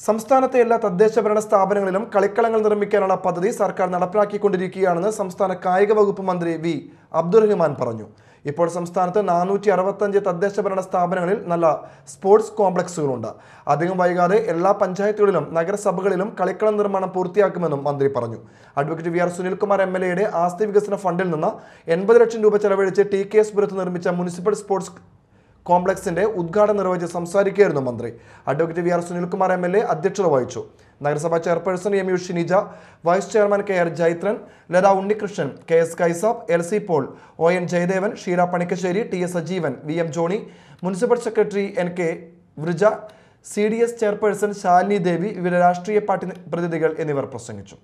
സംസ്ഥാനത്തെ എല്ലാ തദ്ദേശ ഭരണ സ്ഥാപനങ്ങളിലും കളിക്കളങ്ങൾ നിർമ്മിക്കാനുള്ള പദ്ധതി സർക്കാർ നടപ്പിലാക്കിക്കൊണ്ടിരിക്കുകയാണെന്ന് സംസ്ഥാന കായിക വകുപ്പ് മന്ത്രി വി. അബ്ദുറഹ്മാൻ പറഞ്ഞു. ഇപ്പോൾ സംസ്ഥാനത്ത് നാനൂറ്റി അറുപത്തഞ്ച് തദ്ദേശ ഭരണ സ്ഥാപനങ്ങളിൽ നല്ല സ്പോർട്സ് കോംപ്ലക്സുകളുണ്ട്. അധികം വൈകാതെ എല്ലാ പഞ്ചായത്തുകളിലും നഗരസഭകളിലും കളിക്കളം നിർമ്മാണം പൂർത്തിയാക്കുമെന്നും മന്ത്രി പറഞ്ഞു. Advocate V. R. Sunilkumar M. L. എയുടെ ആസ്തി വികസന ഫണ്ടിൽ നിന്ന് എൺപത് ലക്ഷം രൂപ ചെലവഴിച്ച് ടി. കെ. എസ്. പുരത്ത് നിർമ്മിച്ച മുനിസിപ്പൽ സ്പോർട്സ് കോംപ്ലക്സിന്റെ ഉദ്ഘാടനം നിർവഹിച്ച് സംസാരിക്കുകയായിരുന്നു മന്ത്രി. Advocate V R Sunilkumar M L A അധ്യക്ഷത വഹിച്ചു. നഗരസഭാ chairperson M U Shinija vice chairman K R Jaithran Latha Unnikrishnan K S Kaisab L C Paul O N Jayadevan Sheela Panikkassery T S Sajeevan V M Johnny municipal secretary N K Vrija C D S chairperson Shalini Devi വിവിധ രാഷ്ട്രീയ party പ്രതിനിധികൾ എന്നിവർ പ്രസംഗിച്ചു.